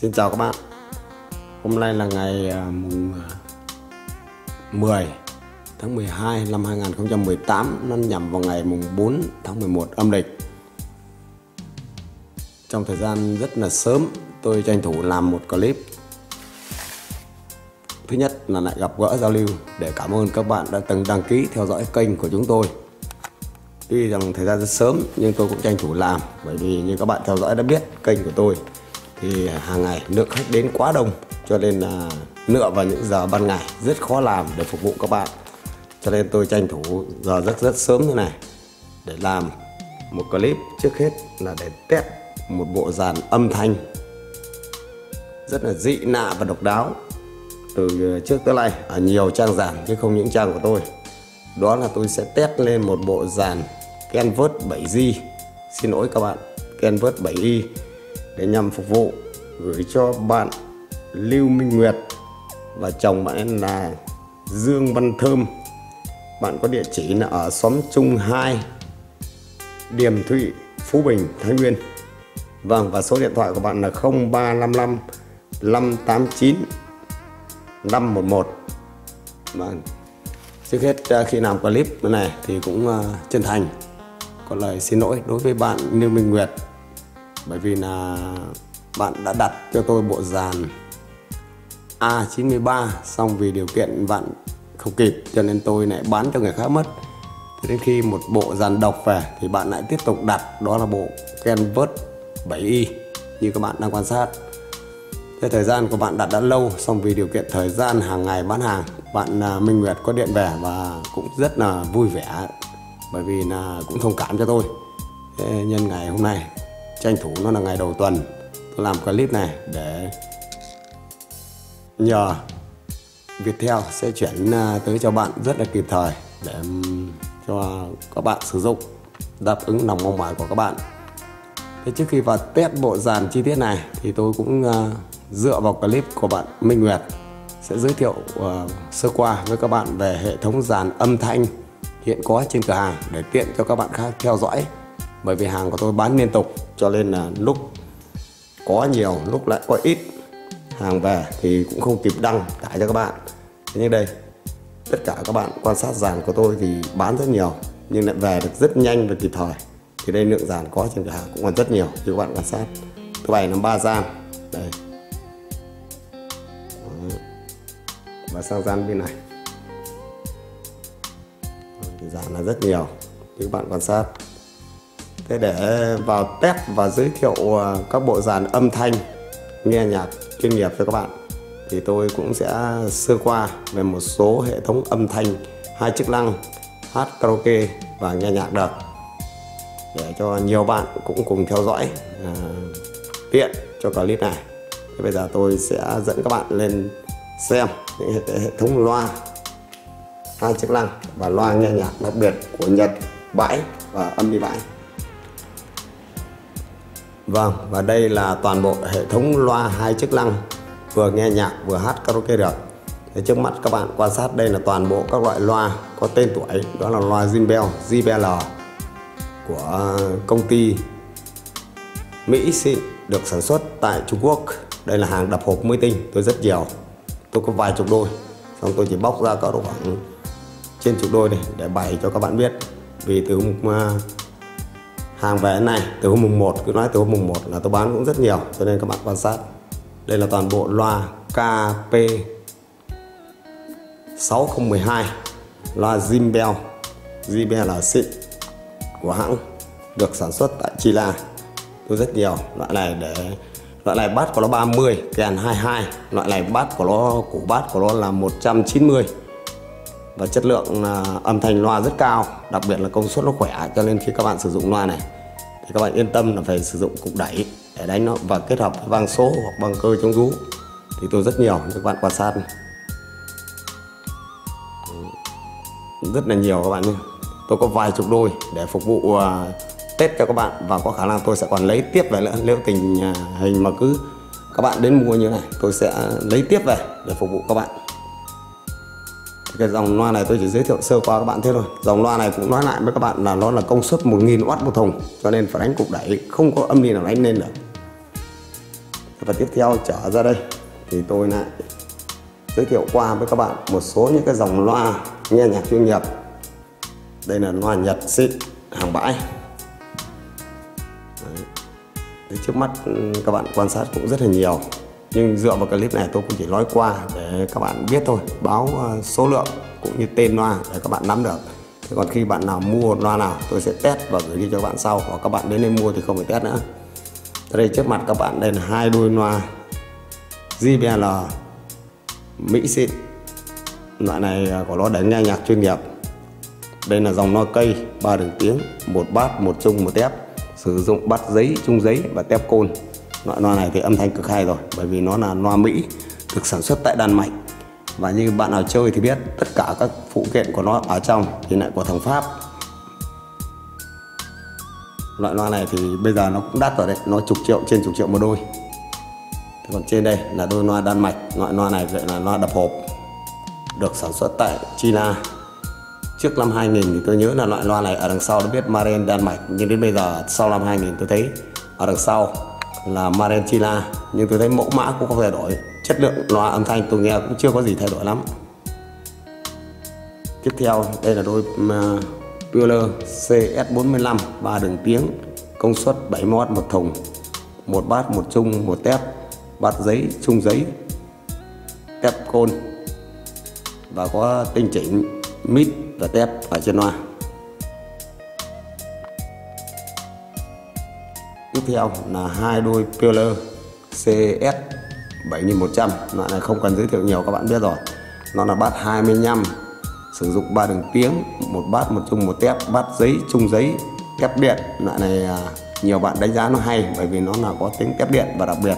Xin chào các bạn. Hôm nay là ngày à, mùng à, 10 tháng 12 năm 2018 Nó nhằm vào ngày mùng 4 tháng 11 âm lịch. Trong thời gian rất là sớm, Tôi tranh thủ làm một clip. Thứ nhất là lại gặp gỡ giao lưu Để cảm ơn các bạn đã từng đăng ký theo dõi kênh của chúng tôi. Tuy rằng thời gian rất sớm, nhưng tôi cũng tranh thủ làm, Bởi vì như các bạn theo dõi đã biết, kênh của tôi thì hàng ngày lượng khách đến quá đông, cho nên là nựa vào những giờ ban ngày rất khó làm để phục vụ các bạn. Cho nên tôi tranh thủ giờ rất rất sớm thế này để làm một clip trước hết là để test một bộ dàn âm thanh rất là dị nạ và độc đáo từ trước tới nay ở nhiều trang giàn chứ không những trang của tôi. Đó là tôi sẽ test lên một bộ dàn Canvas 7G xin lỗi các bạn Canvas 7i để nhằm phục vụ gửi cho bạn Lưu Minh Nguyệt và chồng bạn là Dương Văn Thơm. Bạn có địa chỉ là ở xóm Trung 2 Điềm Thụy, Phú Bình, Thái Nguyên. Vâng và số điện thoại của bạn là 0355 589 511 Vâng. Trước hết à, khi làm clip này thì cũng à, chân thành có lời xin lỗi đối với bạn Lưu Minh Nguyệt bởi vì là bạn đã đặt cho tôi bộ dàn A93 xong vì điều kiện bạn không kịp, cho nên tôi lại bán cho người khác mất. Thế đến khi một bộ dàn độc về thì bạn lại tiếp tục đặt, đó là bộ Canvas 7i như các bạn đang quan sát. Thế thời gian của bạn đặt đã lâu, xong vì điều kiện thời gian hàng ngày bán hàng, bạn à, Minh Nguyệt có điện về và cũng rất là vui vẻ, bởi vì là cũng thông cảm cho tôi. Thế nhân ngày hôm nay tranh thủ nó là ngày đầu tuần. Tôi làm clip này để nhờ Viettel sẽ chuyển à, tới cho bạn rất là kịp thời để cho các bạn sử dụng đáp ứng lòng mong mỏi của các bạn. Thế trước khi vào test bộ dàn chi tiết này thì tôi cũng uh, dựa vào clip của bạn Minh Nguyệt sẽ giới thiệu uh, sơ qua với các bạn về hệ thống dàn âm thanh hiện có trên cửa hàng để tiện cho các bạn khác theo dõi bởi vì hàng của tôi bán liên tục, cho nên là lúc có nhiều, lúc lại có ít hàng về thì cũng không kịp đăng tải cho các bạn. Thế nhưng đây, tất cả các bạn quan sát dàn của tôi thì bán rất nhiều, nhưng lại về được rất nhanh và kịp thời. Thì đây lượng dàn có trên cửa hàng cũng còn rất nhiều, như các bạn quan sát. Thứ bảy là ba gian. Đây. Và sang gian bên này. Thì dàn là rất nhiều, như các bạn quan sát. Thế để vào test và giới thiệu à, các bộ dàn âm thanh nghe nhạc chuyên nghiệp cho các bạn thì tôi cũng sẽ sơ qua về một số hệ thống âm thanh hai chức năng hát karaoke và nghe nhạc được. Để cho nhiều bạn cũng cùng theo dõi à, tiện cho clip này. Thì bây giờ tôi sẽ dẫn các bạn lên xem những hệ thống loa hai chức năng và loa nghe nhạc đặc biệt của Nhật bãi và âm đi bãi. Vâng, và đây là toàn bộ hệ thống loa hai chức năng vừa nghe nhạc vừa hát karaoke được. Thế trước mắt các bạn quan sát đây là toàn bộ các loại loa có tên tuổi đó là loa Zimbel, JBL của công ty Mỹ xịn được sản xuất tại Trung Quốc. Đây là hàng đập hộp mới tinh, tôi rất nhiều. Tôi có vài chục đôi, xong tôi chỉ bóc ra cỡ độ khoảng trên chục đôi này để bày cho các bạn biết. Vì từ à, hàng về này từ hôm mùng 1 cứ nói từ hôm mùng 1 là tôi bán cũng rất nhiều, cho nên các bạn quan sát. Đây là toàn bộ loa KP 6012 loa Zimbel Zimbel là xịn của hãng, được sản xuất tại Chile. Tôi rất nhiều, loại này để, loại này bát của nó 30 kèn 22 loại này bát của nó, củ bát của nó là 190 và chất lượng à, âm thanh loa rất cao đặc biệt là công suất nó khỏe cho nên khi các bạn sử dụng loa này thì các bạn yên tâm là phải sử dụng cục đẩy để đánh nó và kết hợp với vang số hoặc băng cơ chống rú. Thì tôi rất nhiều các bạn quan sát rất là nhiều các bạn nhé. Tôi có vài chục đôi để phục vụ à, uh, Tết cho các bạn và có khả năng tôi sẽ còn lấy tiếp về nữa nếu tình uh, hình mà cứ các bạn đến mua như này tôi sẽ lấy tiếp về để phục vụ các bạn cái dòng loa này tôi chỉ giới thiệu sơ qua các bạn thế thôi. Dòng loa này cũng nói lại với các bạn là nó là công suất 1000W một thùng, cho nên phải đánh cục đẩy, không có âm đi nào đánh lên được. Và tiếp theo trở ra đây, thì tôi lại giới thiệu qua với các bạn một số những cái dòng loa nghe nhạc chuyên nghiệp. Đây là loa nhật xịn hàng bãi. Đấy. trước mắt ừ, các bạn quan sát cũng rất là nhiều nhưng dựa vào clip này tôi cũng chỉ nói qua để các bạn biết thôi. Báo ờ, số lượng cũng như tên loa để các bạn nắm được. Thế còn khi bạn nào mua loa nào, tôi sẽ test và gửi đi cho các bạn sau. Hoặc các bạn đến đây mua thì không phải test nữa. Đây trước mặt các bạn đây là hai đôi loa JBL Mỹ xịn. Loại này à, của nó đánh nghe nhạc chuyên nghiệp. Đây là dòng loa cây, ba đường tiếng, một bát, một chung, một tép. Sử dụng bát giấy, chung giấy và tép côn loại loa này thì âm thanh cực hay rồi, bởi vì nó là loa Mỹ, được sản xuất tại Đan Mạch. Và như bạn nào chơi thì biết, tất cả các phụ kiện của nó ở trong thì lại của thằng Pháp. Loại loa này thì bây giờ nó cũng đắt rồi đấy, nó chục triệu, trên chục triệu một đôi. Thế còn trên đây là đôi loa Đan Mạch, loại loa này gọi là loa đập hộp, được sản xuất tại China. Trước năm 2000 thì tôi nhớ là loại loa này ở đằng sau nó biết Maren Đan Mạch, nhưng đến bây giờ sau năm 2000 tôi thấy ở đằng sau là Maren nhưng tôi thấy mẫu mã cũng không thay đổi. Chất lượng loa âm thanh tôi nghe cũng chưa có gì thay đổi lắm. Tiếp theo đây là đôi uh, Bueller CS45 ba đường tiếng công suất 70W một thùng. Một bát một chung một tép bát giấy chung giấy tép côn. Và có tinh chỉnh mít và tép ở trên loa. Tiếp theo là hai đôi Peeler CS 7100 loại này không cần giới thiệu nhiều, các bạn biết rồi. Nó là bát 25 sử dụng ba đường tiếng, một bát, một chung, một tép, bát giấy, chung giấy, tép điện. Loại này à, nhiều bạn đánh giá nó hay, bởi vì nó là có tiếng tép điện và đặc biệt,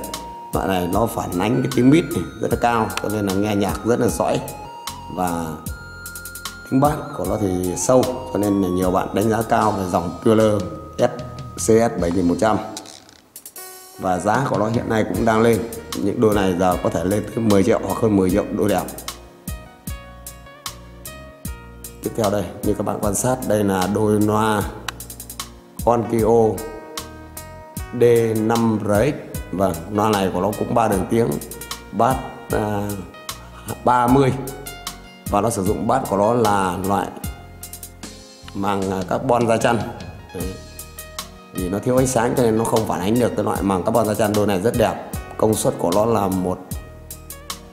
loại này nó phản ánh cái tiếng mít rất là cao, cho nên là nghe nhạc rất là sõi và tiếng bát của nó thì sâu, cho nên là nhiều bạn đánh giá cao về dòng Peeler CS 7100 và giá của nó hiện nay cũng đang lên. Những đôi này giờ có thể lên tới 10 triệu hoặc hơn 10 triệu đôi đẹp tiếp theo đây như các bạn quan sát đây là đôi loa Onkyo D5RX vâng loa này của nó cũng ba đường tiếng bát à, 30 và nó sử dụng bát của nó là loại màng à, carbon da chăn. Đấy vì nó thiếu ánh sáng cho nên nó không phản ánh được cái loại màng carbon da chăn đôi này rất đẹp. Công suất của nó là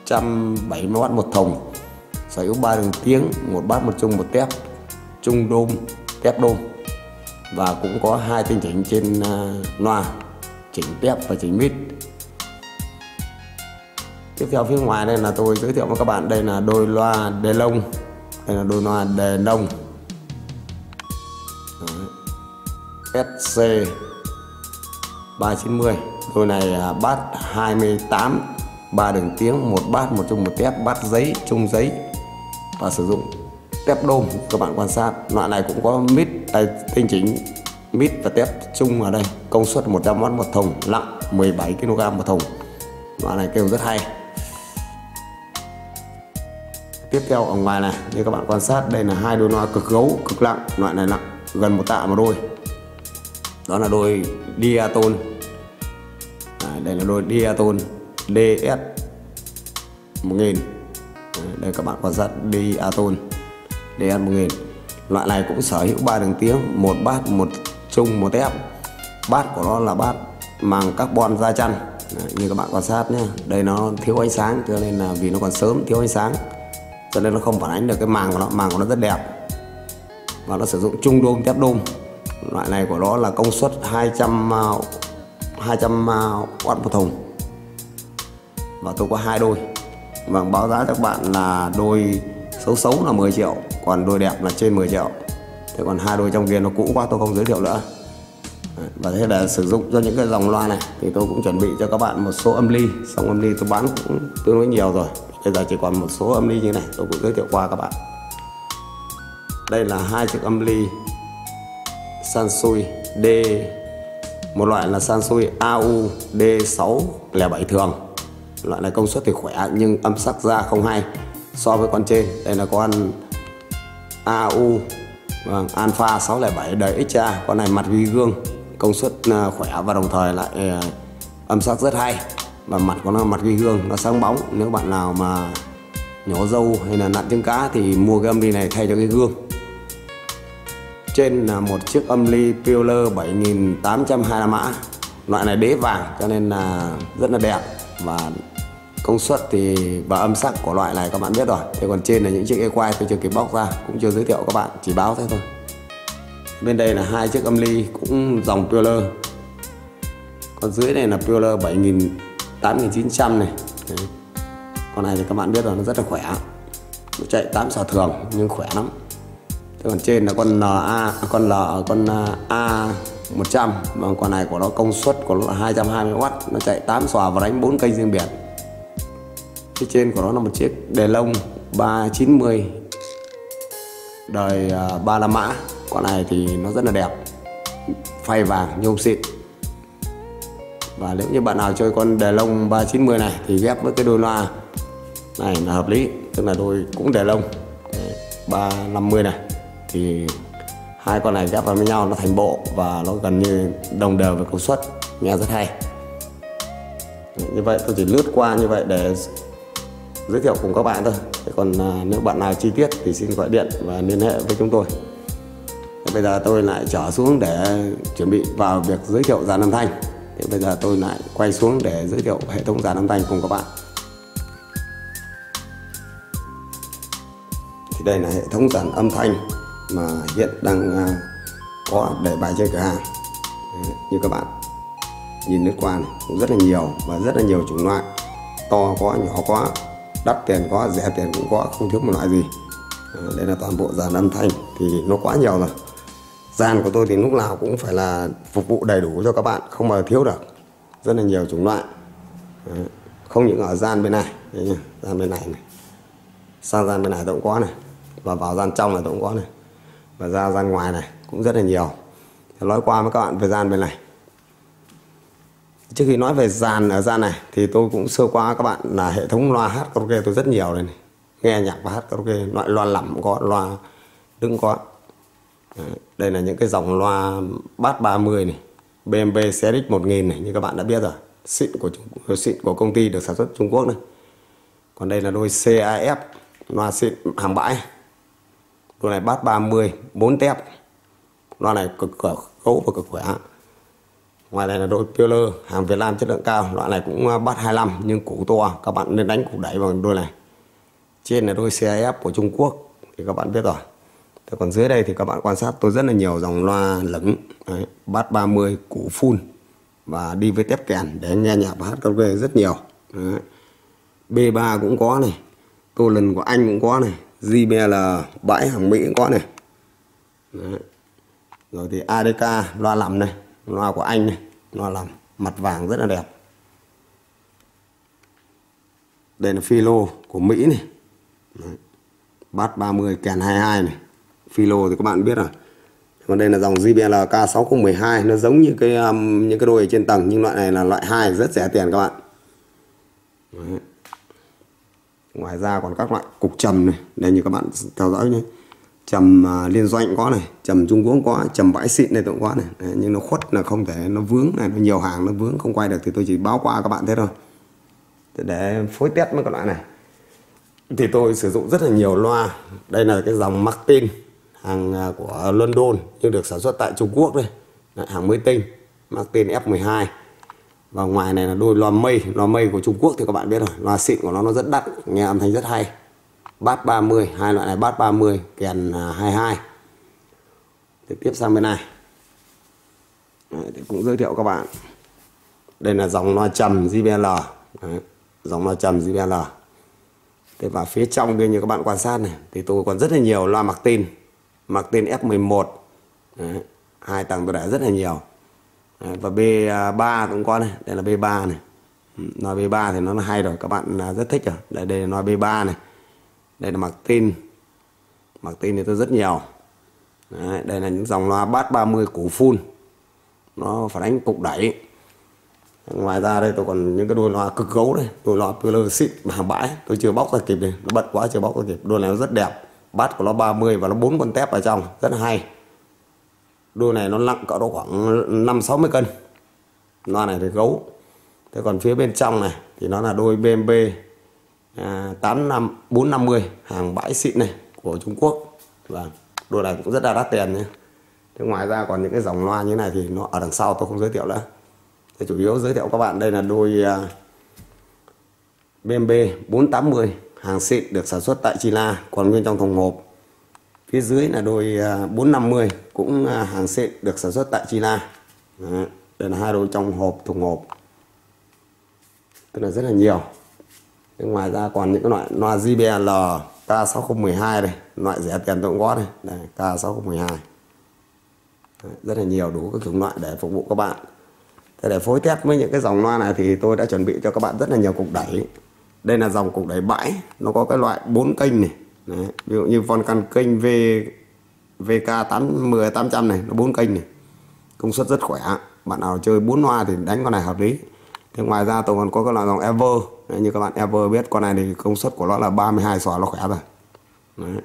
170W một thùng. Sở hữu ba đường tiếng, một bát, một chung, một tép, chung đôm, tép đôm. Và cũng có hai tinh chỉnh trên à, loa, chỉnh tép và chỉnh mít. Tiếp theo phía ngoài đây là tôi giới thiệu với các bạn. Đây là đôi loa đề lông. Đây là đôi loa đề nông SC 390 đôi này à, bát 28 ba đường tiếng, một bát, một chung một tép, bát giấy, chung giấy. Và sử dụng tép đôm, các bạn quan sát. Loại này cũng có mít tay tinh chính mít và tép chung ở đây. Công suất 100W một thùng nặng 17 kg một thùng. Loại này kêu rất hay. Tiếp theo ở ngoài này, như các bạn quan sát, đây là hai đôi loa cực gấu, cực nặng loại này nặng gần một tạ một đôi đó là đôi diaton à, đây là đôi diaton ds 1000 à, đây các bạn quan sát diaton ds 1000 loại này cũng sở hữu ba đường tiếng một bát một chung một tép. Bát của nó là bát màng carbon da chăn. Đấy, như các bạn quan sát nhé đây nó thiếu ánh sáng cho nên là vì nó còn sớm thiếu ánh sáng cho nên nó không phản ánh được cái màng của nó. Màng của nó rất đẹp. Và nó sử dụng chung đôm thép đôm loại này của nó là công suất 200 200 W một thùng. Và tôi có hai đôi. Và báo giá cho các bạn là đôi xấu xấu là 10 triệu, còn đôi đẹp là trên 10 triệu. Thế còn hai đôi trong kia nó cũ quá, tôi không giới thiệu nữa. Và thế để sử dụng cho những cái dòng loa này, thì tôi cũng chuẩn bị cho các bạn một số âm ly. Xong âm ly tôi bán cũng tương đối nhiều rồi. Bây giờ chỉ còn một số âm ly như này, tôi cũng giới thiệu qua các bạn. Đây là hai chiếc âm ly Sansui D một loại là Sansui AU D607 thường. Loại này công suất thì khỏe nhưng âm sắc ra không hay. So với con trên đây là con AU vâng, Alpha 607 đời XA con này mặt ghi gương công suất à, khỏe và đồng thời lại à, âm sắc rất hay. Và mặt của nó mặt ghi gương nó sáng bóng. Nếu bạn nào mà nhỏ dâu hay là nặn trứng cá thì mua cái âm đi này thay cho cái gương trên là một chiếc âm ly Peeler 7825 mã. Loại này đế vàng, cho nên là rất là đẹp. Và công suất thì, và âm sắc của loại này các bạn biết rồi. Thế còn trên là những chiếc equine tôi chưa kịp bóc ra, cũng chưa giới thiệu các bạn, chỉ báo thế thôi. Bên đây là hai chiếc âm ly cũng dòng Peeler còn dưới này là Peeler 7000 8900 này. Đấy. con này thì các bạn biết rồi, nó rất là khỏe. Nó chạy 8 xào thường, nhưng khỏe lắm thế còn trên là con LA à, con L, con à, A 100 mà con này của nó công suất của nó là 220W nó chạy 8 xòa và đánh 4 kênh riêng biệt. Phía trên của nó là một chiếc đề lông 390 đời à, 35 mã. Con này thì nó rất là đẹp, phay vàng, nhôm xịn. Và nếu như bạn nào chơi con đề lông 390 này thì ghép với cái đôi loa này là hợp lý, tức là đôi cũng đề lông. 350 này thì hai con này ghép vào với nhau, nó thành bộ và nó gần như đồng đều về công suất. Nghe rất hay. Như vậy tôi chỉ lướt qua như vậy để giới thiệu cùng các bạn thôi. Còn à, nếu bạn nào chi tiết thì xin gọi điện và liên hệ với chúng tôi. Bây giờ tôi lại trở xuống để chuẩn bị vào việc giới thiệu dàn âm thanh. Thì bây giờ tôi lại quay xuống để giới thiệu hệ thống dàn âm thanh cùng các bạn. Thì đây là hệ thống dàn âm thanh mà hiện đang à, có để bài trên cửa hàng. Như các bạn nhìn lướt qua này, cũng rất là nhiều và rất là nhiều chủng loại. To có, nhỏ có, đắt tiền có, rẻ tiền cũng có, không thiếu một loại gì. À, đây là toàn bộ dàn âm thanh thì nó quá nhiều rồi. Dàn của tôi thì lúc nào cũng phải là phục vụ đầy đủ cho các bạn, không mà thiếu được. Rất là nhiều chủng loại. Không những ở gian bên này gian bên này này, sang gian bên này tôi cũng có này, và vào gian trong này tôi cũng có này và ra gian ngoài này cũng rất là nhiều. Nói qua với các bạn về gian bên này. Trước khi nói về dàn ở gian này thì tôi cũng sơ qua các bạn là hệ thống loa hát karaoke tôi rất nhiều đây này. Nghe nhạc và hát karaoke, loại loa lẩm có, loa đứng có. Đây là những cái dòng loa bát 30 này BMW CX 1000 này, như các bạn đã biết rồi. Xịn của xịn của công ty được sản xuất Trung Quốc này. Còn đây là đôi CAF loa xịn hàng bãi. Loa này bát 30 4 tép. Loa này cực cỡ gấu và cực khỏe. Ngoài này là đôi Peeler hàng Việt Nam chất lượng cao. Loại này cũng à, bát 25 nhưng củ to. Các bạn nên đánh củ đẩy bằng đôi này. Trên là đôi CIF của Trung Quốc thì các bạn biết rồi. Thế còn dưới đây thì các bạn quan sát tôi rất là nhiều dòng loa lửng. Đấy, bát 30 củ full. Và đi với tép kèn để nghe nhạc và hát karaoke rất nhiều. Đấy. B3 cũng có này. Tô lần của anh cũng có này. JBL bãi hàng Mỹ cũng có này Đấy. rồi thì ADK loa lầm này loa của anh này loa lầm mặt vàng rất là đẹp đây là philo của Mỹ này Đấy. bát 30 kèn 22 này philo thì các bạn biết rồi còn đây là dòng JBL K6012 nó giống như cái um, những cái đôi ở trên tầng nhưng loại này là loại 2 rất rẻ tiền các bạn Đấy ngoài ra còn các loại cục trầm này đây như các bạn theo dõi nhé. Trầm à, liên doanh có này trầm trung quốc có trầm bãi xịn này cũng có này. Đấy, nhưng nó khuất là không thể nó vướng này nó nhiều hàng nó vướng không quay được thì tôi chỉ báo qua các bạn thế thôi. Để phối test với các loại này. Thì tôi sử dụng rất là nhiều loa. Đây là cái dòng Martin hàng à, của London nhưng được sản xuất tại Trung Quốc đây. Hàng mới tinh Martin F12 và ngoài này là đôi loa mây. Loa mây của Trung Quốc thì các bạn biết rồi. Loa xịn của nó nó rất đắt. Nghe âm thanh rất hay. Bass 30 hai loại này bass 30 kèn à, 22 thì tiếp sang bên này. Đấy, thì cũng giới thiệu các bạn. Đây là dòng loa trầm JBL Đấy, dòng loa trầm JBL Thế và phía trong kia như các bạn quan sát này thì tôi còn rất là nhiều loa mặc tin mặc Martin F11 Đấy, hai tầng tôi đã rất là nhiều và B3 cũng có này đây là B3 này. Ừ, nói B3 thì nó là hay rồi các bạn à, rất thích rồi. Đây, đây là nói B3 này. Đây là mặc tin mặc tin thì tôi rất nhiều. Đấy, đây là những dòng loa bass 30 củ full nó phản ánh cục đẩy. Ngoài ra đây tôi còn những cái đôi loa cực gấu đây đôi loa Peeler xịn hàng bãi. Tôi chưa bóc ra kịp đây nó bật quá chưa bóc ra kịp. Đôi này nó rất đẹp. Bát của nó 30 và nó bốn con tép ở trong rất hay đôi này nó nặng cỡ độ khoảng 5 60 cân. Loa này thì gấu. Thế còn phía bên trong này thì nó là đôi BMB à, 85 450 hàng bãi xịn này của Trung Quốc. Và đôi này cũng rất là đắt tiền nhé. Thế ngoài ra còn những cái dòng loa như này thì nó ở đằng sau tôi không giới thiệu nữa. Thế chủ yếu giới thiệu các bạn đây là đôi uh, BMB 480 hàng xịn được sản xuất tại China còn nguyên trong thùng hộp phía dưới là đôi 450 à, cũng à, hàng xịn được sản xuất tại China Đấy, đây là hai đôi trong hộp thùng hộp. Tức là rất là nhiều. Thế ngoài ra còn những cái loại loa JBL K6012 này loại rẻ tiền tôi cũng có đây. Đây K6012 Đấy, rất là nhiều đủ các chủng loại để phục vụ các bạn. Thế để phối test với những cái dòng loa này thì tôi đã chuẩn bị cho các bạn rất là nhiều cục đẩy. Đây là dòng cục đẩy bãi. Nó có cái loại 4 kênh này. Đấy. ví dụ như von căn kênh V VK 810 800 này nó bốn kênh này công suất rất khỏe. Bạn nào chơi bốn loa thì đánh con này hợp lý. Thế ngoài ra tôi còn có cái loại dòng Ever. Đấy, như các bạn Ever biết con này thì công suất của nó là 32 xòa nó khỏe rồi. Đấy.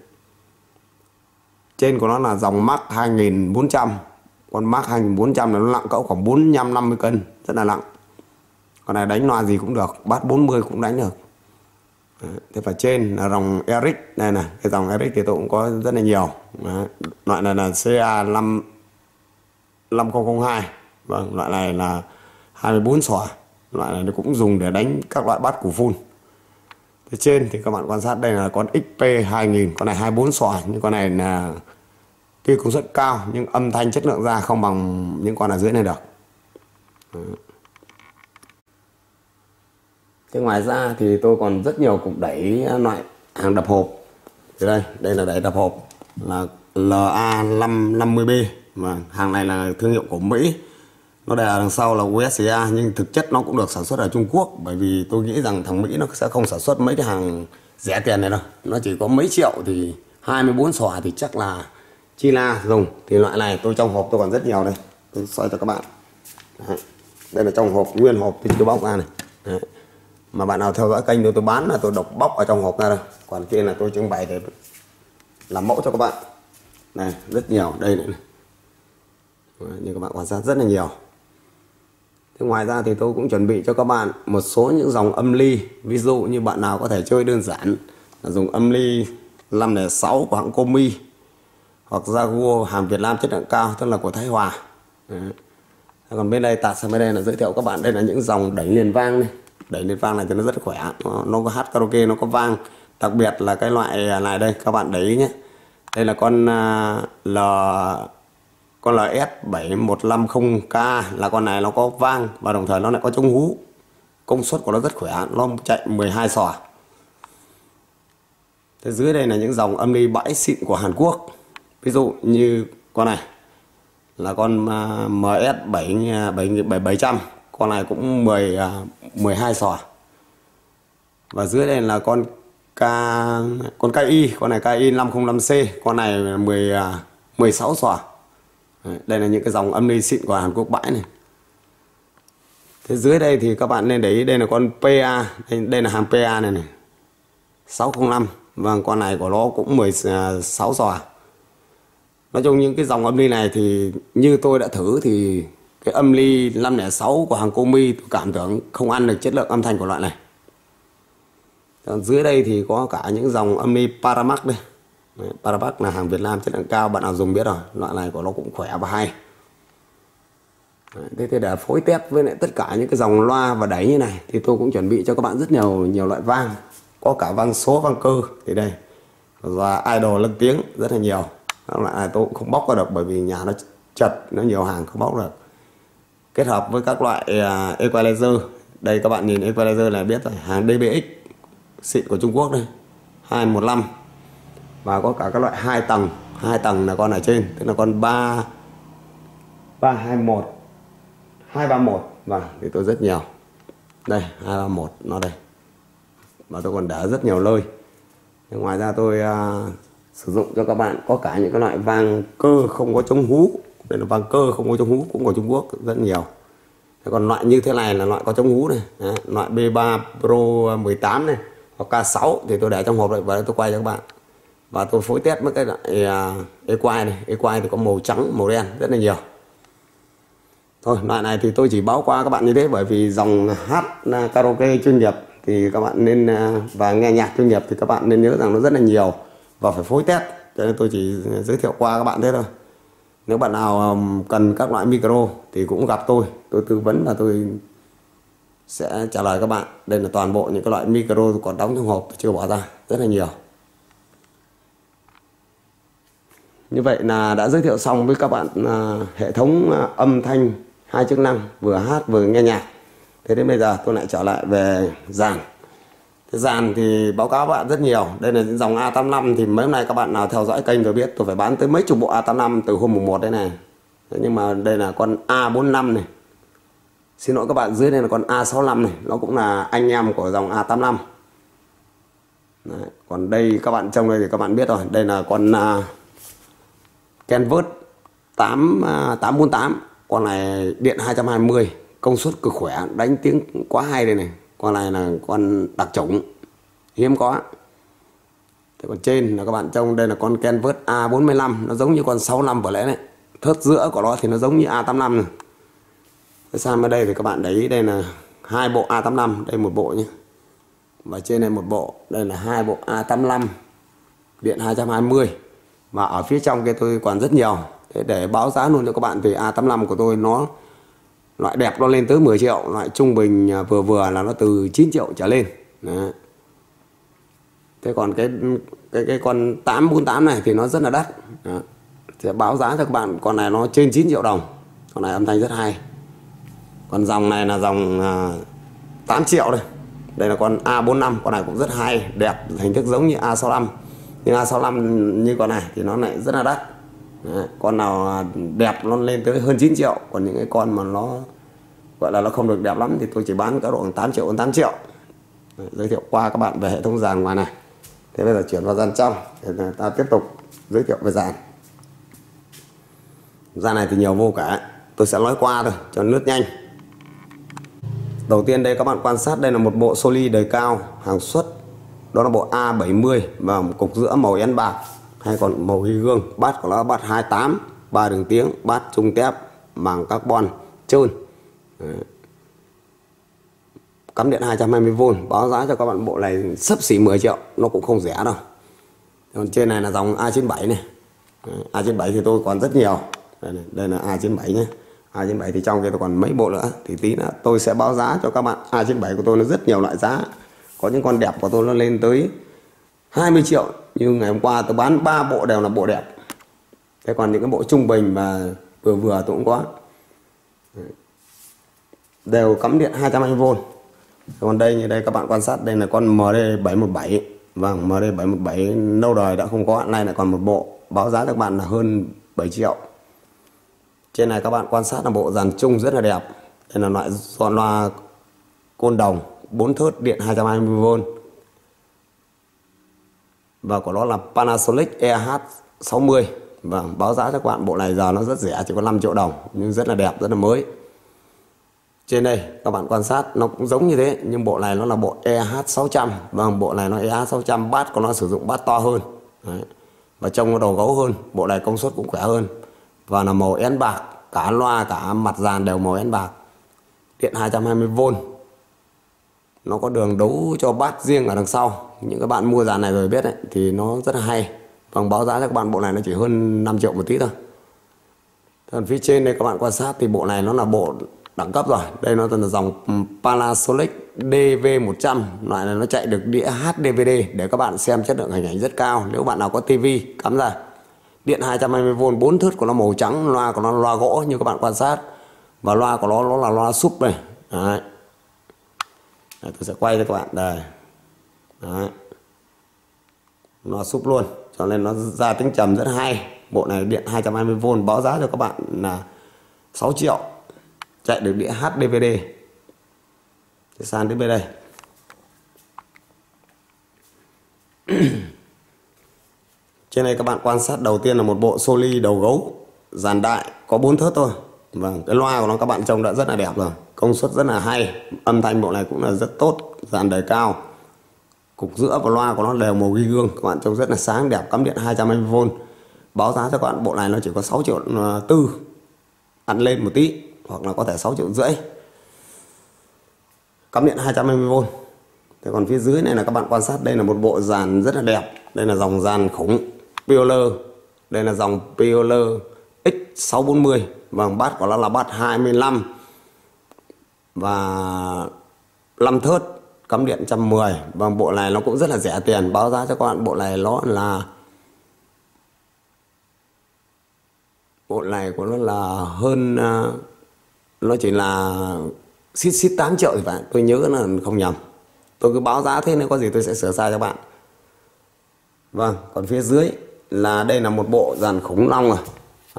trên của nó là dòng Max 2400 con Max 2400 là nó nặng cỡ khoảng 45 50 cân rất là nặng. Con này đánh loa gì cũng được bát 40 cũng đánh được thế và trên là dòng Eric, đây này, cái dòng Eric thì tôi cũng có rất là nhiều Đấy. loại này là CA 5 5002 vâng loại này là 24 xòa loại này nó cũng dùng để đánh các loại bát củ phun thế trên thì các bạn quan sát, đây là con XP 2000 con này 24 xòa nhưng con này là tuy công suất cao, nhưng âm thanh chất lượng ra không bằng những con ở dưới này được Đấy. Thế ngoài ra thì tôi còn rất nhiều cục đẩy loại hàng đập hộp. Thì đây, đây là đẩy đập hộp là LA550B mà hàng này là thương hiệu của Mỹ. Nó đè đằng sau là USA nhưng thực chất nó cũng được sản xuất ở Trung Quốc bởi vì tôi nghĩ rằng thằng Mỹ nó sẽ không sản xuất mấy cái hàng rẻ tiền này đâu. Nó chỉ có mấy triệu thì 24 xòa thì chắc là China dùng thì loại này tôi trong hộp tôi còn rất nhiều đây. Tôi soi cho các bạn. Đấy. Đây là trong hộp nguyên hộp thì tôi bóc ra này. Đấy mà bạn nào theo dõi kênh tôi tôi bán là tôi độc bóc ở trong hộp ra đây. Còn kia là tôi trưng bày để làm mẫu cho các bạn. Này rất nhiều. Đây này, như các bạn quan sát rất là nhiều. Thế ngoài ra thì tôi cũng chuẩn bị cho các bạn một số những dòng âm ly. Ví dụ như bạn nào có thể chơi đơn giản là dùng âm ly 506 của hãng Komi hoặc Jaguar hàng Việt Nam chất lượng cao tức là của Thái Hòa. Đấy. còn bên đây tạt sang bên đây là giới thiệu các bạn. Đây là những dòng đẩy liền vang này đẩy lên vang này thì nó rất khỏe. Nó, nó có hát karaoke nó có vang. Đặc biệt là cái loại à, này đây các bạn để ý nhé. Đây là con uh, L con LS 7150K là con này nó có vang và đồng thời nó lại có chống hú. Công suất của nó rất khỏe. Nó chạy 12 sò Thế dưới đây là những dòng âm ly bãi xịn của Hàn Quốc. Ví dụ như con này. Là con uh, MS 7, 7700 con này cũng 10 12 sò. Và dưới đây là con K con KI con này KI 505C con này 10 16 à, sò. Đây là những cái dòng âm ly xịn của Hàn Quốc bãi này. Thế dưới đây thì các bạn nên để ý đây là con PA đây, đây là hàng PA này này. 605 vâng con này của nó cũng 16 à, sò. Nói chung những cái dòng âm ly này thì như tôi đã thử thì cái âm ly 506 của hàng Komi tôi cảm tưởng không ăn được chất lượng âm thanh của loại này. Còn dưới đây thì có cả những dòng âm ly Paramax đây. Đấy, Paramax là hàng Việt Nam chất lượng cao bạn nào dùng biết rồi. Loại này của nó cũng khỏe và hay. Đấy, thế thì để phối test với lại tất cả những cái dòng loa và đẩy như này thì tôi cũng chuẩn bị cho các bạn rất nhiều nhiều loại vang. Có cả vang số vang cơ. Thì đây và idol lân tiếng rất là nhiều. Các loại này tôi cũng không bóc ra được bởi vì nhà nó chật nó nhiều hàng không bóc được kết hợp với các loại uh, equalizer. Đây các bạn nhìn equalizer là biết rồi hàng DBX xịn của Trung Quốc đây 215 và có cả các loại hai tầng hai tầng là con ở trên tức là con 3 321 231 và thì tôi rất nhiều. Đây 231 nó đây. Và tôi còn đã rất nhiều nơi ngoài ra tôi uh, sử dụng cho các bạn có cả những cái loại vang cơ không có chống hú đây là vàng cơ không có chống hú cũng của Trung Quốc rất nhiều. Thế còn loại như thế này là loại có chống hú này Đấy, loại B3 Pro 18 này hoặc K6 thì tôi để trong hộp lại và tôi quay cho các bạn. Và tôi phối test với cái loại à, uh, Equine này. Equine thì có màu trắng màu đen rất là nhiều. Thôi loại này thì tôi chỉ báo qua các bạn như thế bởi vì dòng hát à, karaoke chuyên nghiệp thì các bạn nên à, và nghe nhạc chuyên nghiệp thì các bạn nên nhớ rằng nó rất là nhiều và phải phối test. Cho nên tôi chỉ giới thiệu qua các bạn thế thôi nếu bạn nào cần các loại micro thì cũng gặp tôi. Tôi tư vấn và tôi sẽ trả lời các bạn. Đây là toàn bộ những cái loại micro còn đóng trong hộp chưa bỏ ra. Rất là nhiều. Như vậy là đã giới thiệu xong với các bạn à, hệ thống à, âm thanh hai chức năng, vừa hát vừa nghe nhạc. Thế đến bây giờ tôi lại trở lại về dàn cái dàn thì báo cáo bạn rất nhiều. Đây là những dòng A85 thì mấy hôm nay các bạn nào theo dõi kênh rồi biết tôi phải bán tới mấy chục bộ A85 từ hôm mùng 1 đây này. Thế nhưng mà đây là con A45 này. Xin lỗi các bạn dưới đây là con A65 này. Nó cũng là anh em của dòng A85 Đấy. còn đây các bạn trong đây thì các bạn biết rồi. Đây là con uh, Canvas 8 uh, 848 con này điện 220 công suất cực khỏe đánh tiếng quá hay đây này con này là con đặc chủng. Hiếm có. Thế còn trên là các bạn trông đây là con Canvas A45 nó giống như con 65 vừa lẽ đấy thớt giữa của nó thì nó giống như A85 này. Sang bên đây thì các bạn để ý, đây là hai bộ A85 đây một bộ nhé. Và trên này một bộ. Đây là hai bộ A85 điện 220 và ở phía trong kia tôi còn rất nhiều. Thế để báo giá luôn cho các bạn thì A85 của tôi, nó loại đẹp nó lên tới 10 triệu loại trung bình à, vừa vừa là nó từ 9 triệu trở lên. Đấy. thế còn cái cái cái con 848 này thì nó rất là đắt. Đó. sẽ báo giá cho các bạn con này nó trên 9 triệu đồng con này âm thanh rất hay. Còn dòng này là dòng à, uh, 8 triệu đây. Đây là con A45 con này cũng rất hay đẹp hình thức giống như A65 nhưng A65 như con này thì nó lại rất là đắt. Đấy, con nào đẹp nó lên tới hơn 9 triệu còn những cái con mà nó gọi là nó không được đẹp lắm thì tôi chỉ bán cỡ độ 8 triệu đến 8 triệu. Đấy, giới thiệu qua các bạn về hệ thống dàn ngoài này. Thế bây giờ chuyển vào dàn trong thì ta tiếp tục giới thiệu về dàn. Dàn này thì nhiều vô cả tôi sẽ nói qua thôi cho nước nhanh. Đầu tiên đây các bạn quan sát đây là một bộ soli đời cao hàng xuất. Đó là bộ A70 và một cục giữa màu én bạc hay còn màu ghi gương bát của nó bát 28 ba đường tiếng bát trung tép bằng carbon trơn. Cắm điện 220V báo giá cho các bạn bộ này sấp xỉ 10 triệu nó cũng không rẻ đâu. Còn trên này là dòng A97 này. A97 thì tôi còn rất nhiều. Đây, này, đây là A97 nhé. A97 thì trong kia tôi còn mấy bộ nữa thì tí nữa tôi sẽ báo giá cho các bạn. A97 của tôi nó rất nhiều loại giá. Có những con đẹp của tôi nó lên tới 20 triệu. Như ngày hôm qua tôi bán 3 bộ đều là bộ đẹp. Thế còn những cái bộ trung bình và vừa vừa tôi cũng có. Đều cắm điện 220V còn đây, như đây các bạn quan sát, đây là con MD717 vâng MD717 lâu đời đã không có, nay lại còn một bộ. Báo giá các bạn là hơn 7 triệu. Trên này các bạn quan sát là bộ dàn chung rất là đẹp. Đây là loại con loa côn đồng 4 thớt điện 220V và của nó là Panasonic EH60 và báo giá cho các bạn, bộ này giờ nó rất rẻ, chỉ có 5 triệu đồng, nhưng rất là đẹp, rất là mới. Trên đây, các bạn quan sát, nó cũng giống như thế, nhưng bộ này nó là bộ EH600 vâng bộ này nó EH600 bát của nó sử dụng bát to hơn. Đấy. và trông nó đầu gấu hơn, bộ này công suất cũng khỏe hơn. Và là màu én bạc, cả loa, cả mặt dàn đều màu én bạc. Điện 220V nó có đường đấu cho bát riêng ở đằng sau những các bạn mua dàn này rồi biết đấy thì nó rất là hay. Vâng báo giá cho các bạn bộ này nó chỉ hơn 5 triệu một tí thôi. Còn phía trên đây các bạn quan sát thì bộ này nó là bộ đẳng cấp rồi. Đây nó là dòng Panasonic DV100 loại này nó chạy được đĩa HDVD để các bạn xem chất lượng hình ảnh rất cao. Nếu bạn nào có tivi cắm ra. Điện 220V 4 thước của nó màu trắng loa của nó loa gỗ như các bạn quan sát. Và loa của nó nó là loa súp này Đấy. Đấy, tôi sẽ quay cho các bạn. Đây. Đấy. nó súp luôn, cho nên nó ra tiếng trầm rất hay. Bộ này điện 220V báo giá cho các bạn là 6 triệu. Chạy được đĩa HDVD thì sang đến bên đây. Trên này các bạn quan sát đầu tiên là một bộ soli đầu gấu dàn đại, có bốn thớt thôi. Vâng cái loa của nó các bạn trông đã rất là đẹp rồi. Công suất rất là hay, âm thanh bộ này cũng là rất tốt, dàn đời cao cục giữa và loa của nó đều màu ghi gương. Các bạn trông rất là sáng đẹp, cắm điện 220V báo giá cho các bạn, bộ này nó chỉ có 6 triệu ờ, tư. Ăn lên một tí, hoặc là có thể 6 triệu rưỡi. Cắm điện 220V thế còn phía dưới này là các bạn quan sát, đây là một bộ dàn rất là đẹp. Đây là dòng dàn khủng Pioneer. Đây là dòng Pioneer X640 vâng bát của nó là bát 25 và 5 thớt cắm điện 110 và vâng, bộ này nó cũng rất là rẻ tiền. Báo giá cho các bạn, bộ này nó là bộ này của nó là hơn à, nó chỉ là xít xít 8 triệu thì phải. Tôi nhớ là không nhầm. Tôi cứ báo giá thế nếu có gì tôi sẽ sửa sai cho bạn. Vâng còn phía dưới là đây là một bộ dàn khủng long rồi.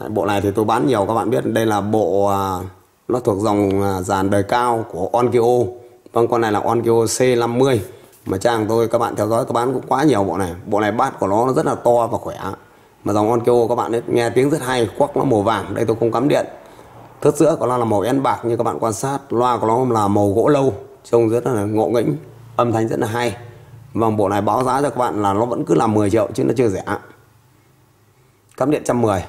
Bộ này thì tôi bán nhiều, các bạn biết. Đây là bộ à, nó thuộc dòng à, dàn đời cao của Onkyo vâng con này là Onkyo C50. Mà trang tôi các bạn theo dõi tôi bán cũng quá nhiều bộ này. Bộ này bát của nó rất là to và khỏe. Mà dòng Onkyo các bạn ấy, nghe tiếng rất hay quắc nó màu vàng. Đây tôi không cắm điện. Thớt giữa của nó là màu én bạc như các bạn quan sát. Loa của nó là màu gỗ lâu trông rất là ngộ nghĩnh âm thanh rất là hay. Vâng bộ này báo giá cho các bạn là nó vẫn cứ là 10 triệu chứ nó chưa rẻ. Cắm điện 110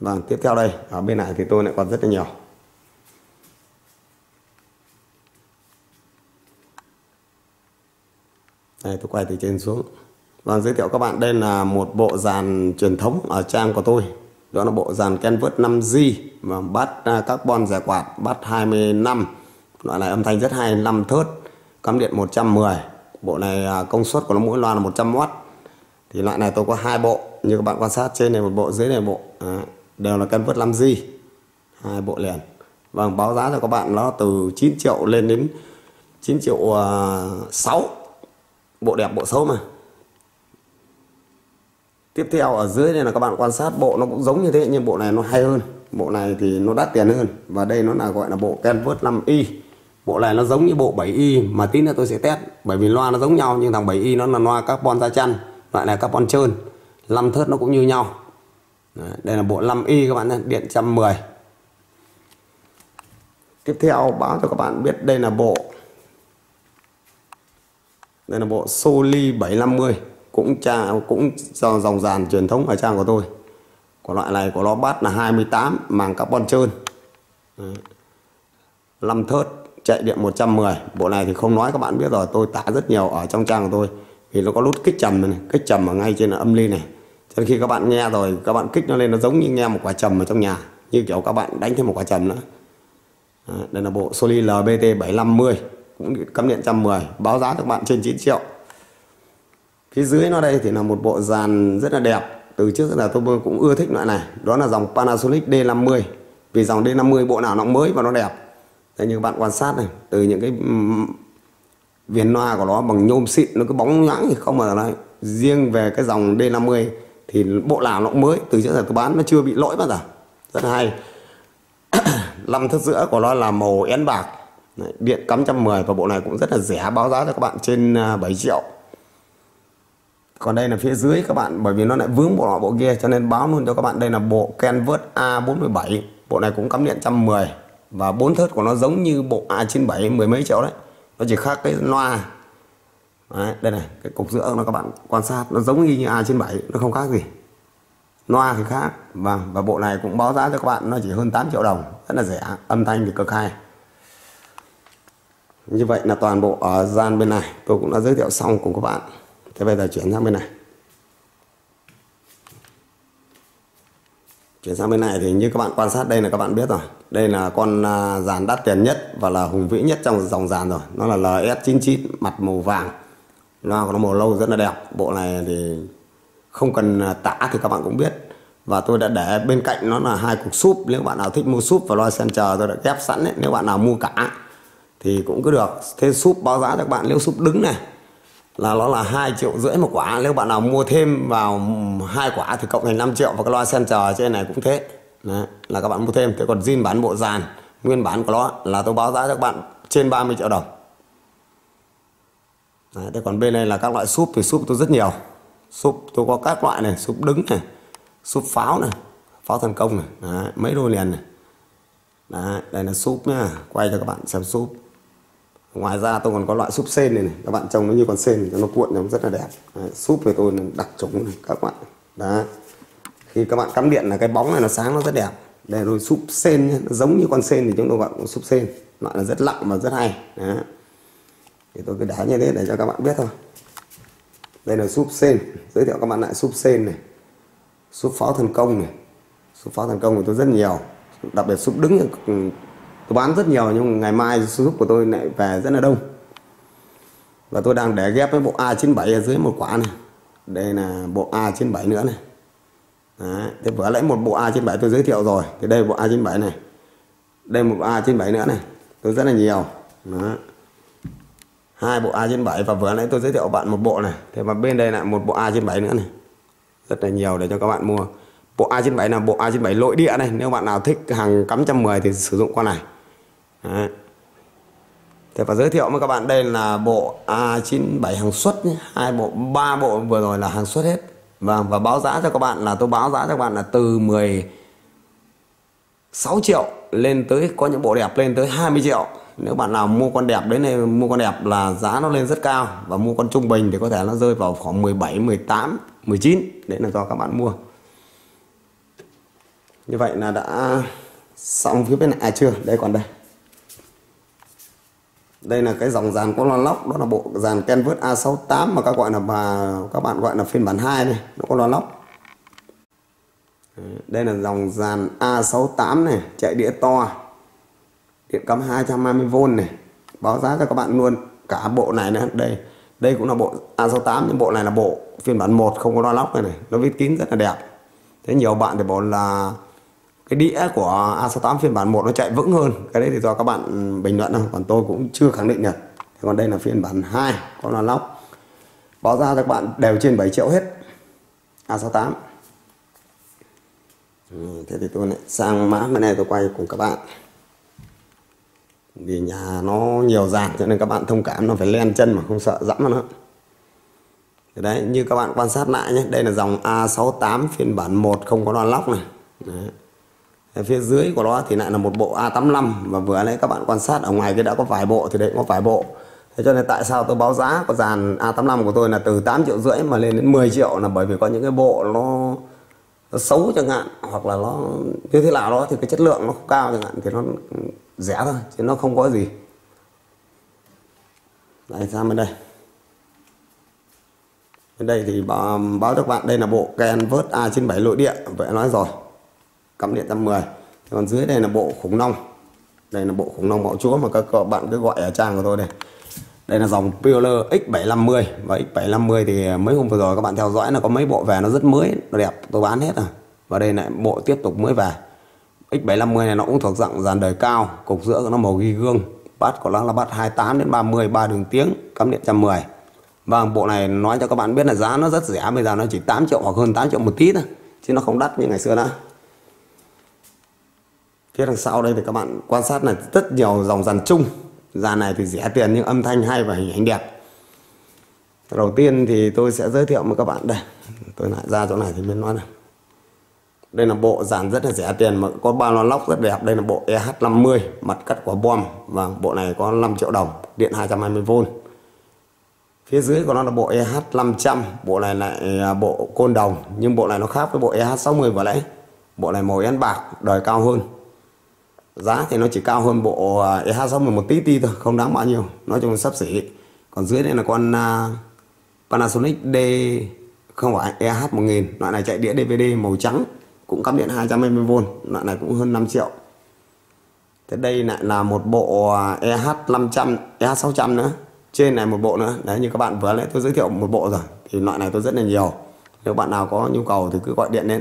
Vâng, tiếp theo đây, ở bên này thì tôi lại còn rất là nhiều. Đây, tôi quay từ trên xuống. và giới thiệu các bạn đây là một bộ dàn truyền thống ở trang của tôi. Đó là bộ dàn Canvas 5G và bát carbon rẻ quạt, bát 25. Loại này âm thanh rất hay, 5 thớt, cắm điện 110. Bộ này à, công suất của nó mỗi loa là 100W. Thì loại này tôi có hai bộ, như các bạn quan sát trên này một bộ, dưới này một bộ. À, đều là cân 5G hai bộ liền vâng báo giá cho các bạn nó từ 9 triệu lên đến 9 triệu à, uh, 6 bộ đẹp bộ xấu mà. Tiếp theo ở dưới đây là các bạn quan sát bộ nó cũng giống như thế nhưng bộ này nó hay hơn. Bộ này thì nó đắt tiền hơn và đây nó là gọi là bộ Canvas 5i bộ này nó giống như bộ 7i mà tí nữa tôi sẽ test bởi vì loa nó giống nhau nhưng thằng 7i nó là loa carbon da chăn loại này carbon trơn. 5 thớt nó cũng như nhau. Đấy, đây là bộ 5y các bạn nhé, điện 110 tiếp theo báo cho các bạn biết đây là bộ đây là bộ Soli 750 cũng cha, cũng do dòng dàn truyền thống ở trang của tôi. Của loại này của nó bát là 28 màng carbon trơn. Đấy. 5 thớt, chạy điện 110 bộ này thì không nói các bạn biết rồi, tôi tả rất nhiều ở trong trang của tôi. Vì nó có nút kích trầm này kích trầm ở ngay trên âm ly này. Cho khi các bạn nghe rồi, các bạn kích nó lên, nó giống như nghe một quả trầm ở trong nhà, như kiểu các bạn đánh thêm một quả trầm nữa. Đây là bộ Soli LBT 750 cũng cắm điện 110 báo giá cho các bạn trên 9 triệu. Phía dưới nó đây thì là một bộ dàn rất là đẹp. Từ trước là tôi cũng ưa thích loại này. Đó là dòng Panasonic D50 vì dòng D50 bộ nào nó mới và nó đẹp. Đây như các bạn quan sát này, từ những cái viền loa của nó bằng nhôm xịn, nó cứ bóng loáng thì không mà đây riêng về cái dòng D50 thì bộ nào nó cũng mới. Từ trước giờ tôi bán nó chưa bị lỗi bao giờ. Rất hay. Năm thất giữa của nó là màu én bạc. Đấy, điện cắm trăm mười và bộ này cũng rất là rẻ báo giá cho các bạn trên à, 7 triệu. Còn đây là phía dưới các bạn bởi vì nó lại vướng bộ nọ bộ kia cho nên báo luôn cho các bạn. Đây là bộ Canvas A47 bộ này cũng cắm điện 110 và bốn thớt của nó giống như bộ A97 mười mấy triệu đấy. Nó chỉ khác cái loa. Đấy, đây này cái cục giữa nó các bạn quan sát nó giống như A97 nó không khác gì. Loa thì khác và và bộ này cũng báo giá cho các bạn nó chỉ hơn 8 triệu đồng rất là rẻ âm thanh thì cực hay như vậy là toàn bộ ở gian bên này. Tôi cũng đã giới thiệu xong cùng các bạn. Thế bây giờ chuyển sang bên này. Chuyển sang bên này thì như các bạn quan sát, đây là các bạn biết rồi. Đây là con à, dàn đắt tiền nhất và là hùng vĩ nhất trong dòng dàn rồi. Nó là LS99 mặt màu vàng. Loa của nó màu lâu rất là đẹp. Bộ này thì không cần à, tả thì các bạn cũng biết. Và tôi đã để bên cạnh nó là hai cục súp. Nếu bạn nào thích mua súp và loa center tôi đã ghép sẵn đấy nếu bạn nào mua cả thì cũng cứ được. Thêm súp báo giá cho các bạn nếu súp đứng này là nó là hai triệu rưỡi một quả. Nếu bạn nào mua thêm vào hai quả thì cộng thành 5 triệu và cái loa chờ trên này cũng thế. Đấy, là các bạn mua thêm. Thế còn zin bán bộ dàn nguyên bản của nó là tôi báo giá cho các bạn trên 30 triệu đồng. Đấy, thế còn bên này là các loại súp thì súp tôi rất nhiều. Súp tôi có các loại này súp đứng này súp pháo này pháo thành công này Đấy, mấy đôi liền này. Đấy, đây là súp nha quay cho các bạn xem súp ngoài ra tôi còn có loại súp sen này, này. các bạn trông nó như con sen nó cuộn nó rất là đẹp Đấy, súp thì tôi đặt trúng này, các bạn Đấy. khi các bạn cắm điện là cái bóng này nó sáng nó rất đẹp đây rồi súp sen nhé. nó giống như con sen thì chúng tôi gọi súp sen loại là rất lặng và rất hay Đấy. thì tôi cứ đá như thế để cho các bạn biết thôi đây là súp sen giới thiệu các bạn lại súp sen này súp pháo thần công này súp pháo thần công của tôi rất nhiều đặc biệt súp đứng tôi bán rất nhiều nhưng ngày mai giúp của tôi lại về rất là đông. Và tôi đang để ghép với bộ A97 ở dưới một quả này. Đây là bộ A97 nữa này. Đấy. Thế vừa lấy một bộ A97 tôi giới thiệu rồi. Thì đây bộ A97 này. Đây một bộ A97 nữa này. Tôi rất là nhiều. Đó. hai bộ A97 và vừa nãy tôi giới thiệu bạn một bộ này. Thế mà bên đây lại một bộ A97 nữa này. Rất là nhiều để cho các bạn mua. Bộ A97 là bộ A97 nội địa này. Nếu bạn nào thích hàng cắm trăm mười thì sử dụng con này. Đấy. Thế và giới thiệu với các bạn đây là bộ A97 hàng xuất nhé. Hai bộ, ba bộ vừa rồi là hàng xuất hết. Vâng, và báo giá cho các bạn là tôi báo giá cho các bạn là từ 16 triệu lên tới có những bộ đẹp lên tới 20 triệu. Nếu bạn nào mua con đẹp đến đây mua con đẹp là giá nó lên rất cao và mua con trung bình thì có thể nó rơi vào khoảng 17, 18, 19 đấy là do các bạn mua. Như vậy là đã xong phía bên này à chưa? Đây còn đây đây là cái dòng dàn có loa lóc đó là bộ dàn Canvas A68 mà các gọi là và các bạn gọi là phiên bản 2 này, nó có loa lóc đây là dòng dàn A68 này, chạy đĩa to, điện cắm 220V này. Báo giá cho các bạn luôn, cả bộ này nữa. Đây đây cũng là bộ A68 nhưng bộ này là bộ phiên bản 1 không có loa lóc này này. Nó viết kín rất là đẹp. Thế nhiều bạn thì bảo là cái đĩa của A68 phiên bản 1 nó chạy vững hơn. Cái đấy thì do các bạn bình luận thôi còn tôi cũng chưa khẳng định được. Thì còn đây là phiên bản 2 có là lóc. Báo ra cho các bạn đều trên 7 triệu hết A68. Ừ, thế thì tôi lại sang mã bên này tôi quay cùng các bạn. Vì nhà nó nhiều dàn cho nên các bạn thông cảm nó phải len chân mà không sợ dẫm nó. Nữa đấy như các bạn quan sát lại nhé đây là dòng A68 phiên bản 1 không có loa lóc này. Đấy phía dưới của nó thì lại là một bộ A85 và vừa nãy các bạn quan sát ở ngoài kia đã có vài bộ thì đấy có vài bộ. Thế cho nên tại sao tôi báo giá của dàn A85 của tôi là từ 8 triệu rưỡi mà lên đến 10 triệu là bởi vì có những cái bộ nó, nó xấu chẳng hạn hoặc là nó như thế nào đó thì cái chất lượng nó không cao chẳng hạn thì nó rẻ thôi chứ nó không có gì. Đây sang bên đây. Bên đây thì báo, báo cho các bạn đây là bộ Canvas A97 nội địa vậy nói rồi cắm điện 110 còn dưới đây là bộ khủng long. Đây là bộ khủng long bạo chúa mà các bạn cứ gọi ở trang của tôi đây. Đây là dòng Peeler X750 và X750 thì mấy hôm vừa rồi các bạn theo dõi là có mấy bộ về nó rất mới, nó đẹp, tôi bán hết rồi. Và đây lại bộ tiếp tục mới về. X750 này nó cũng thuộc dạng dàn đời cao, cục giữa của nó màu ghi gương. Bát của nó là bát 28 đến 30 ba đường tiếng, cắm điện 110 vâng bộ này nói cho các bạn biết là giá nó rất rẻ, bây giờ nó chỉ 8 triệu hoặc hơn 8 triệu một tí thôi, chứ nó không đắt như ngày xưa nữa phía đằng sau đây thì các bạn quan sát là rất nhiều dòng dàn chung. Dàn này thì rẻ tiền nhưng âm thanh hay và hình ảnh đẹp. Đầu tiên thì tôi sẽ giới thiệu với các bạn đây. Tôi lại ra chỗ này thì mới nói này. Đây là bộ dàn rất là rẻ tiền mà có ba loa lóc rất đẹp. Đây là bộ EH50 mặt cắt quả bom. Và bộ này có 5 triệu đồng, điện 220V phía dưới của nó là bộ EH500 bộ này lại à, bộ côn đồng. Nhưng bộ này nó khác với bộ EH60 vừa nãy. Bộ này màu én bạc, đời cao hơn giá thì nó chỉ cao hơn bộ à, EH60 một tí tí thôi không đáng bao nhiêu. Nói chung là sắp xỉ. Còn dưới đây là con uh, Panasonic D không phải EH1000 loại này chạy đĩa DVD màu trắng cũng cắm điện 220V loại này cũng hơn 5 triệu. Thế đây lại là một bộ à, EH500 EH600 EH nữa. Trên này một bộ nữa. Đấy như các bạn vừa lấy tôi giới thiệu một bộ rồi thì loại này tôi rất là nhiều. Nếu bạn nào có nhu cầu thì cứ gọi điện lên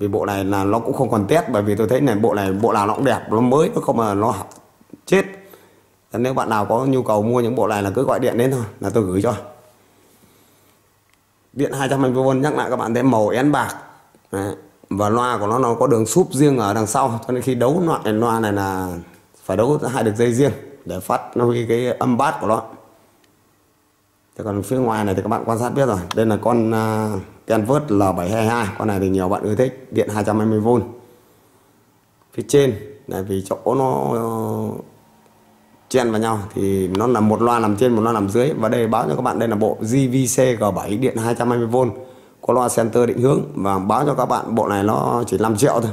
vì bộ này là nó cũng không còn test bởi vì tôi thấy này bộ này bộ nào nó cũng đẹp nó mới nó không mà nó chết. Nếu bạn nào có nhu cầu mua những bộ này là cứ gọi điện đến thôi là tôi gửi cho. Điện 220V nhắc lại các bạn thấy màu én bạc. Đấy. và loa của nó nó có đường súp riêng ở đằng sau. Cho nên khi đấu loại loa này là phải đấu hai được dây riêng để phát nó cái, cái âm bát của nó. Thế còn phía ngoài này thì các bạn quan sát biết rồi. Đây là con uh, Canvas L722 con này thì nhiều bạn ưa thích, điện 220V phía trên là vì chỗ nó ờ, chen vào nhau thì nó là một loa nằm trên, một loa nằm dưới. Và đây báo cho các bạn, đây là bộ JVC G7 điện 220V có loa center định hướng và báo cho các bạn, bộ này nó chỉ 5 triệu thôi.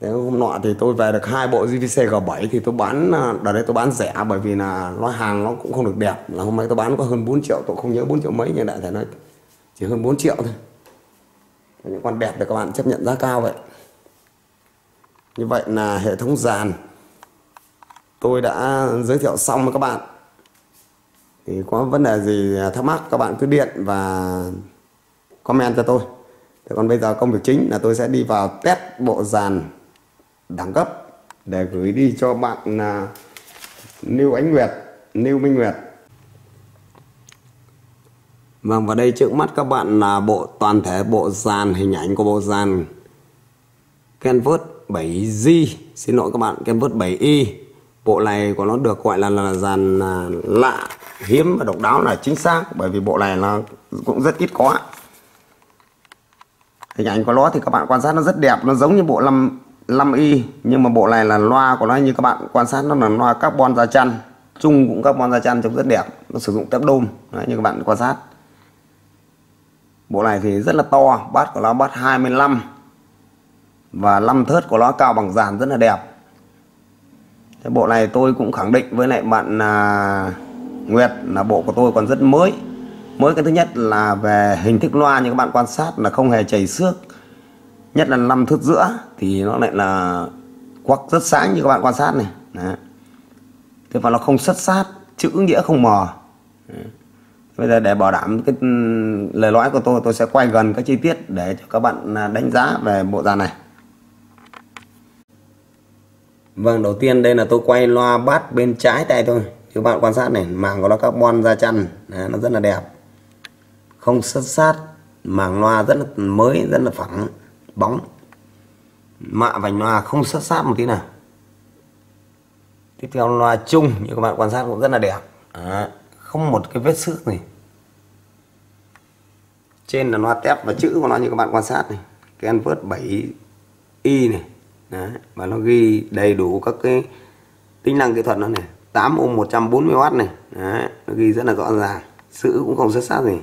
Thế hôm nọ thì tôi về được hai bộ JVC G7 thì tôi bán à, đợt đấy tôi bán rẻ à, bởi vì là nó hàng nó cũng không được đẹp. Là hôm nay tôi bán có hơn 4 triệu, tôi không nhớ 4 triệu mấy nhưng đại thể nó chỉ hơn 4 triệu thôi. Những con đẹp thì các bạn chấp nhận giá cao vậy. Như vậy là hệ thống dàn tôi đã giới thiệu xong với các bạn. Thì có vấn đề gì thắc mắc các bạn cứ điện và comment cho tôi. Thì còn bây giờ công việc chính là tôi sẽ đi vào test bộ dàn đẳng cấp để gửi đi cho bạn là Lưu Ánh Nguyệt, Lưu Minh Nguyệt. Vâng và đây trước mắt các bạn là bộ toàn thể bộ dàn hình ảnh của bộ dàn Canvas 7G xin lỗi các bạn Canvas 7i bộ này của nó được gọi là là dàn à, lạ hiếm và độc đáo là chính xác bởi vì bộ này nó cũng rất ít có hình ảnh của nó thì các bạn quan sát nó rất đẹp nó giống như bộ 5 5i nhưng mà bộ này là loa của nó như các bạn quan sát nó là loa carbon da chăn chung cũng carbon da chăn trông rất đẹp nó sử dụng tép đôm Đấy, như các bạn quan sát. Bộ này thì rất là to bát của nó bát 25 và 5 thớt của nó cao bằng dàn rất là đẹp. Cái bộ này tôi cũng khẳng định với lại bạn à, Nguyệt là bộ của tôi còn rất mới. Mới cái thứ nhất là về hình thức loa như các bạn quan sát là không hề chảy xước nhất là năm thước giữa thì nó lại là quắc rất sáng như các bạn quan sát này Đấy. thế và nó không xuất sát chữ nghĩa không mờ bây giờ để bảo đảm cái ừ, lời nói của tôi tôi sẽ quay gần các chi tiết để cho các bạn à, đánh giá về bộ dàn này Vâng, đầu tiên đây là tôi quay loa bát bên trái tay thôi. Các bạn quan sát này, màng của nó carbon da chăn, Đấy, nó rất là đẹp. Không xuất sát, màng loa rất là mới, rất là phẳng, bóng. Mạ vành loa không sát sát một tí nào. Tiếp theo loa chung như các bạn quan sát cũng rất là đẹp. à, không một cái vết xước này. Trên là loa tép và chữ của nó như các bạn quan sát này. Cái Canvas 7 y này Đấy, và nó ghi đầy đủ các cái tính năng kỹ thuật nó này 8 ôm 140W này Đấy, nó ghi rất là rõ ràng chữ cũng không sát sát gì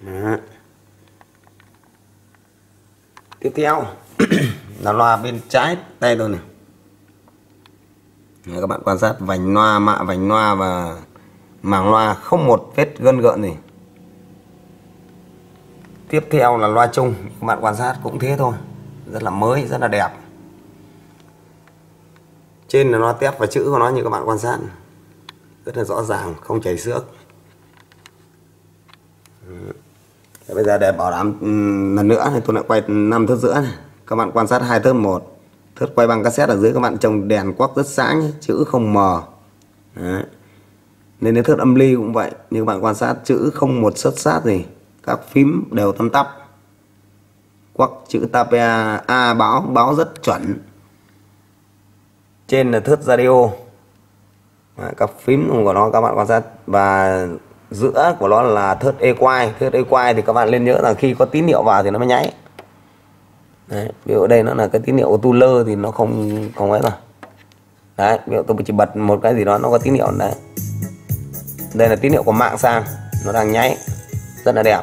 Đấy tiếp theo là loa bên trái tay tôi này. Đấy, các bạn quan sát vành loa mạ vành loa và màng loa không một vết gân gợn gì. Tiếp theo là loa chung các bạn quan sát cũng thế thôi. Rất là mới rất là đẹp. Trên là loa tép và chữ của nó như các bạn quan sát. Rất là rõ ràng không chảy xước bây giờ để bảo đảm lần nữa thì tôi lại quay năm thước giữa này. Các bạn quan sát hai thước một. Thước quay bằng cassette ở dưới các bạn trồng đèn quắc rất sáng chữ không mờ Đấy. nên đến thước âm ly cũng vậy, như các bạn quan sát, chữ không một xuất sát gì. Các phím đều tăm tắp. Quắc chữ tape a báo báo rất chuẩn. Trên là thước radio. Các phím của nó các bạn quan sát. Và giữa của nó là thớt equine thớt equine thì các bạn nên nhớ là khi có tín hiệu vào thì nó mới nháy. Đấy, ví dụ đây nó là cái tín hiệu tu lơ thì nó không không ấy rồi. Đấy ví dụ tôi chỉ bật một cái gì đó nó có tín hiệu đấy. Đây là tín hiệu của mạng sang nó đang nháy rất là đẹp.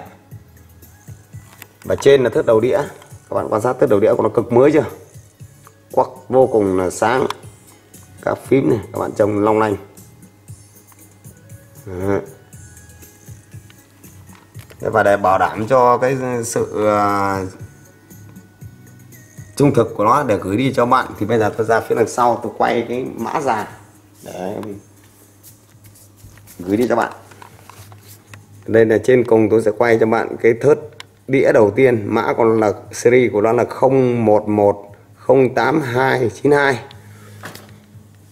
Và trên là thớt đầu đĩa. Các bạn quan sát thớt đầu đĩa của nó cực mới chưa? Quắc vô cùng là sáng. Các phím này các bạn trông long lanh và để bảo đảm cho cái sự uh, trung thực của nó để gửi đi cho bạn thì bây giờ tôi ra phía đằng sau tôi quay cái mã già. Để gửi đi cho bạn. Đây là trên cùng tôi sẽ quay cho bạn cái thớt đĩa đầu tiên. Mã còn là series của nó là 011 08292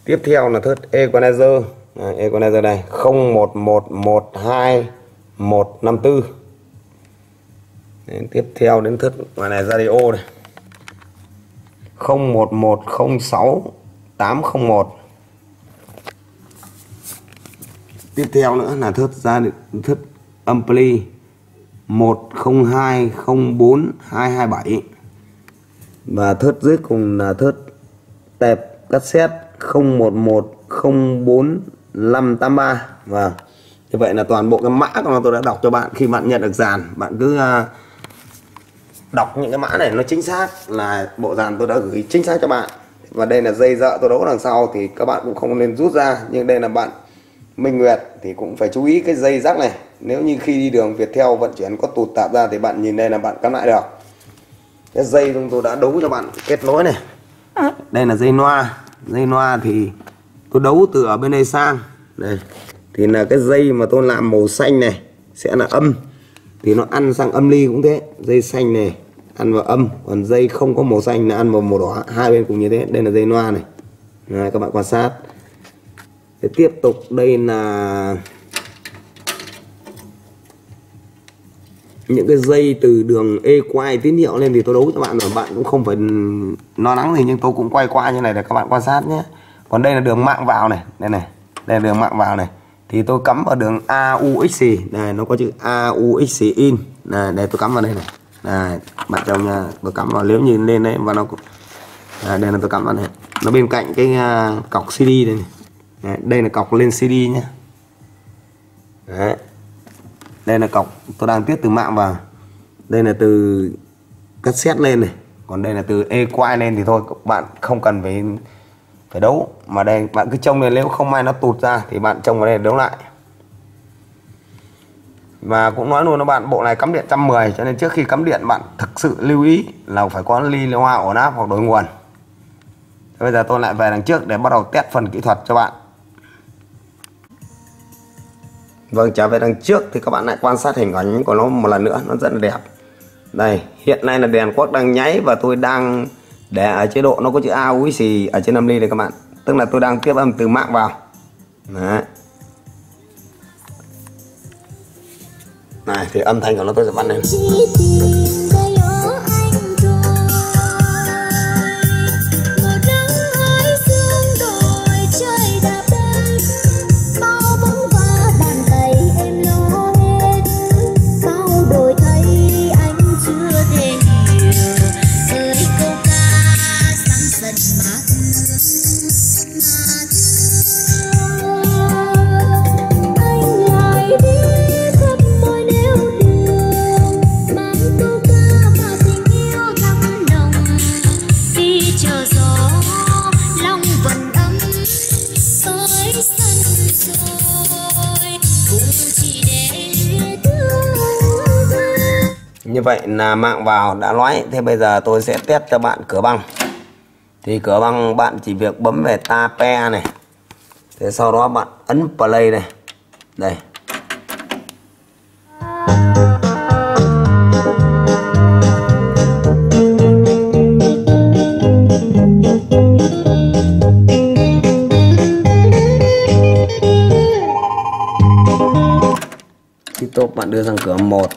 tiếp theo là thớt equalizer à, equalizer này 01112154 đến tiếp theo đến thớt ngoài này radio này. 01106801 tiếp theo nữa là thớt ra thớt ampli 10204227 và thớt dưới cùng là thớt tẹp cassette 01104583 và như vậy là toàn bộ cái mã của tôi đã đọc cho bạn khi bạn nhận được dàn bạn cứ uh, đọc những cái mã này nó chính xác là bộ dàn tôi đã gửi chính xác cho bạn. Và đây là dây dợ tôi đấu đằng sau thì các bạn cũng không nên rút ra. Nhưng đây là bạn Minh Nguyệt thì cũng phải chú ý cái dây rắc này. Nếu như khi đi đường Việt theo vận chuyển có tụt tạp ra thì bạn nhìn đây là bạn cắm lại được. Cái dây chúng tôi đã đấu cho bạn kết nối này. Đây là dây loa dây loa thì tôi đấu từ ở bên đây sang. Đây. Thì là cái dây mà tôi làm màu xanh này sẽ là âm thì nó ăn sang âm ly cũng thế dây xanh này ăn vào âm còn dây không có màu xanh là ăn vào màu đỏ hai bên cùng như thế đây là dây loa này. Đấy, các bạn quan sát. Thế tiếp tục đây là những cái dây từ đường e quay tín hiệu lên thì tôi đấu cho bạn rồi bạn cũng không phải lo lắng gì nhưng tôi cũng quay qua như này để các bạn quan sát nhé. Còn đây là đường mạng vào này đây này đây là đường mạng vào này thì tôi cắm vào đường AUX này nó có chữ AUX in. Này để tôi cắm vào đây này. Này bạn chồng nha. Tôi cắm vào nếu nhìn lên đấy và nó à, đây là tôi cắm vào này. Nó bên cạnh cái uh, cọc CD đây này. Đấy, đây là cọc lên CD nhé đấy. Đây là cọc tôi đang tiếp từ mạng vào. Đây là từ cassette lên này. Còn đây là từ e quay lên thì thôi các bạn không cần phải phải đấu. Mà đây, bạn cứ trông này, nếu không may nó tụt ra thì bạn trông vào đây đấu lại. Và cũng nói luôn các bạn, bộ này cắm điện 110 cho nên trước khi cắm điện bạn thực sự lưu ý là phải có ly hoa ổn áp hoặc đổi nguồn. Bây giờ tôi lại về đằng trước để bắt đầu test phần kỹ thuật cho bạn. Vâng trở về đằng trước thì các bạn lại quan sát hình ảnh của nó một lần nữa, nó rất là đẹp. Đây, hiện nay là đèn quắc đang nháy và tôi đang để ở chế độ nó có chữ A xì ở trên âm ly này các bạn. Tức là tôi đang tiếp âm từ mạng vào. Đấy. này, thì âm thanh của nó tôi sẽ bắn lên. như vậy là mạng vào đã nói thế bây giờ tôi sẽ test cho bạn cửa băng. Thì cửa băng bạn chỉ việc bấm về tape này. Thế sau đó bạn ấn play này. Đây. Tip top bạn đưa sang cửa một.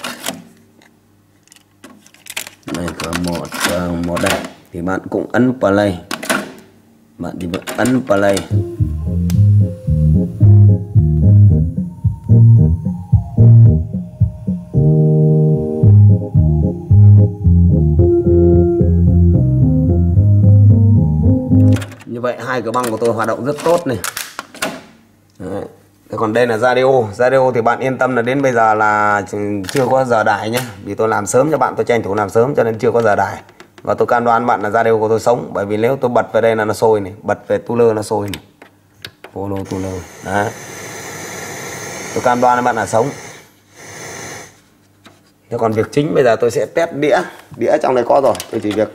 Một cửa một đây thì bạn cũng ấn play. Bạn chỉ việc ấn play. Như vậy, hai cửa băng của tôi hoạt động rất tốt này còn đây là radio radio thì bạn yên tâm là đến bây giờ là chưa có giờ đài nhé vì tôi làm sớm cho bạn, tôi tranh thủ làm sớm cho nên chưa có giờ đài. Và tôi cam đoan bạn là radio của tôi sống. Bởi vì nếu tôi bật về đây là nó sôi này, bật về tu lơ nó sôi này. Polo tu lơ. Đấy. Tôi cam đoan là bạn là sống. Thế còn việc chính bây giờ tôi sẽ test đĩa. Đĩa trong đây có rồi, tôi chỉ việc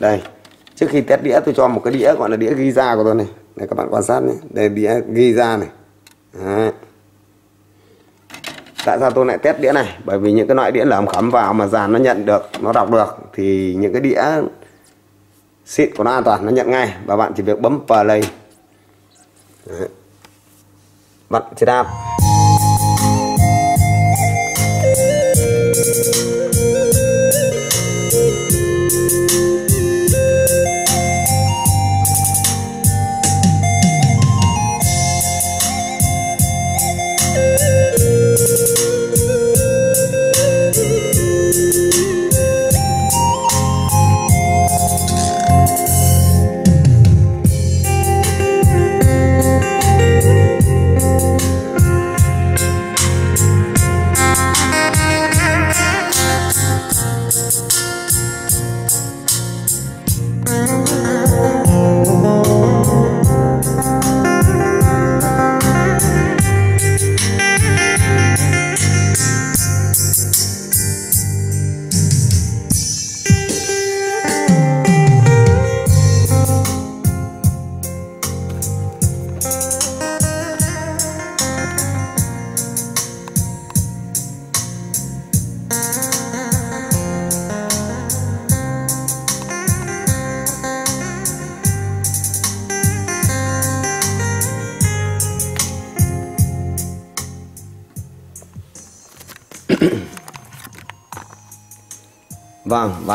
đây. Trước khi test đĩa tôi cho một cái đĩa gọi là đĩa ghi ra của tôi này. Này, các bạn quan sát nhé đây, đĩa ghi ra này. Đấy. tại sao tôi lại test đĩa này bởi vì những cái loại đĩa lởm khấm vào mà dàn nó nhận được, nó đọc được, thì những cái đĩa xịn của nó an toàn, nó nhận ngay và bạn chỉ việc bấm play Đấy. bạn sẽ đáp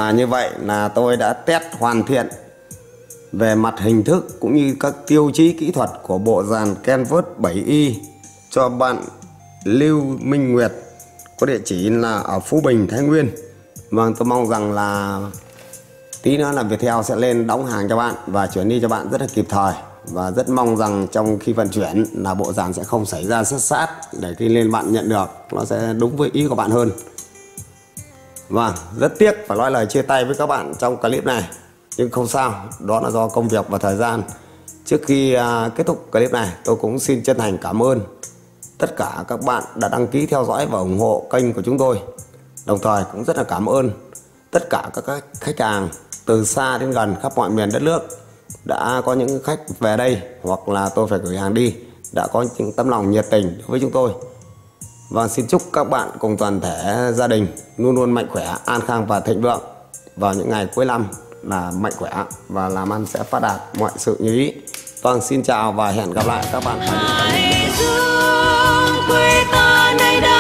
Và như vậy là tôi đã test hoàn thiện về mặt hình thức cũng như các tiêu chí kỹ thuật của bộ dàn Canvas 7i cho bạn Lưu Minh Nguyệt có địa chỉ là ở Phú Bình, Thái Nguyên. Vâng tôi mong rằng là tí nữa là Viettel sẽ lên đóng hàng cho bạn và chuyển đi cho bạn rất là kịp thời và rất mong rằng trong khi vận chuyển là bộ dàn sẽ không xảy ra sát sát để khi lên bạn nhận được nó sẽ đúng với ý của bạn hơn Vâng, rất tiếc phải nói lời chia tay với các bạn trong clip này. Nhưng không sao, đó là do công việc và thời gian. Trước khi à, kết thúc clip này tôi cũng xin chân thành cảm ơn tất cả các bạn đã đăng ký theo dõi và ủng hộ kênh của chúng tôi. Đồng thời cũng rất là cảm ơn tất cả các khách hàng từ xa đến gần khắp mọi miền đất nước đã có những khách về đây hoặc là tôi phải gửi hàng đi đã có những tấm lòng nhiệt tình với chúng tôi và xin chúc các bạn cùng toàn thể gia đình luôn luôn mạnh khỏe, an khang và thịnh vượng vào những ngày cuối năm là mạnh khỏe và làm ăn sẽ phát đạt mọi sự như ý. Vâng, xin chào và hẹn gặp lại các bạn. Hải dương quê ta.